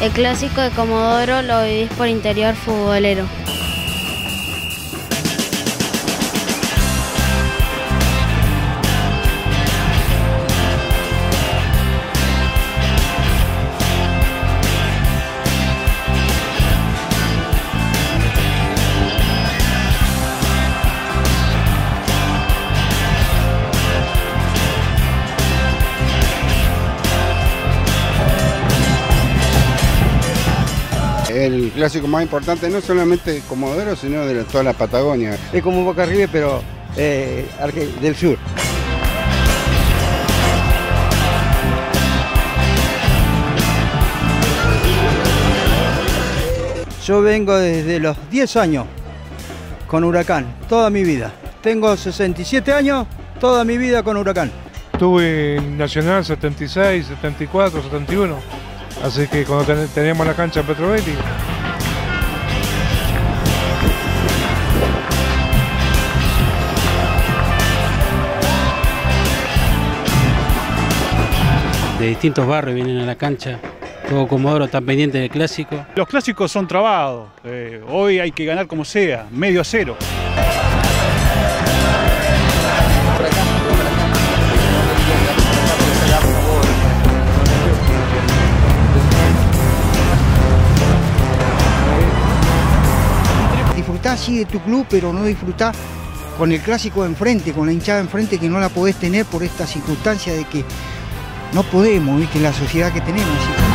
El clásico de Comodoro lo vivís por interior futbolero. Clásico más importante no solamente de Comodoro, sino de toda la Patagonia. Es como Boca River, pero eh, del sur. Yo vengo desde los 10 años con Huracán, toda mi vida. Tengo 67 años, toda mi vida con Huracán. Estuve en Nacional 76, 74, 71. Así que cuando teníamos la cancha en Petrovelli. Distintos barrios vienen a la cancha. Todo Comodoro está pendiente del clásico. Los clásicos son trabados. Eh, hoy hay que ganar como sea, medio a cero. disfrutás sí de tu club, pero no disfrutás con el clásico enfrente, con la hinchada enfrente que no la podés tener por esta circunstancia de que no podemos, ¿viste? la sociedad que tenemos.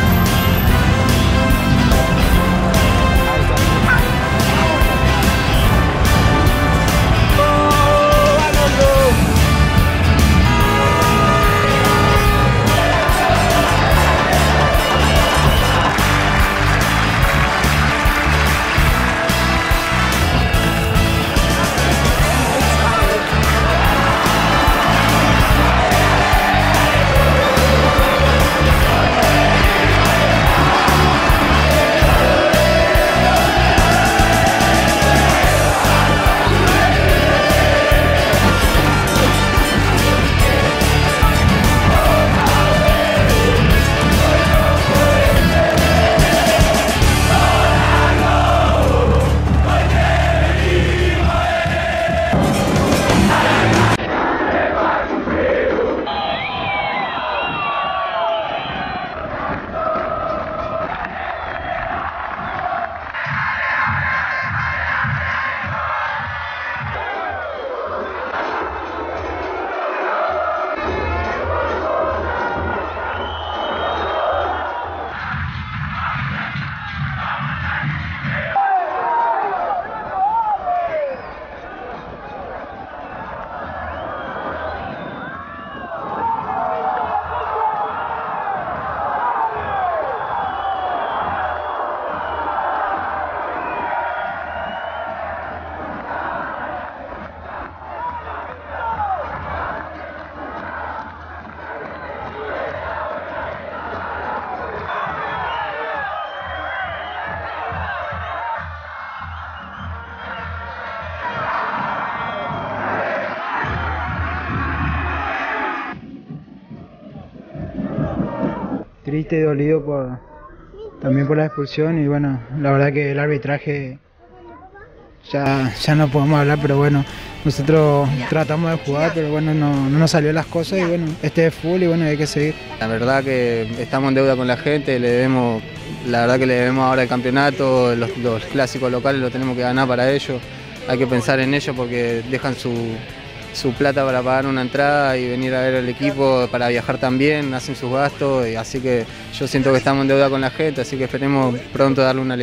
Triste y dolido por también por la expulsión y bueno, la verdad que el arbitraje ya, ya no podemos hablar, pero bueno, nosotros tratamos de jugar, pero bueno, no, no nos salió las cosas y bueno, este es full y bueno, hay que seguir. La verdad que estamos en deuda con la gente, le debemos, la verdad que le debemos ahora el campeonato, los, los clásicos locales lo tenemos que ganar para ellos, hay que pensar en ellos porque dejan su, su plata para pagar una entrada y venir a ver el equipo, para viajar también, hacen sus gastos, y así que yo siento que estamos en deuda con la gente, así que esperemos pronto darle una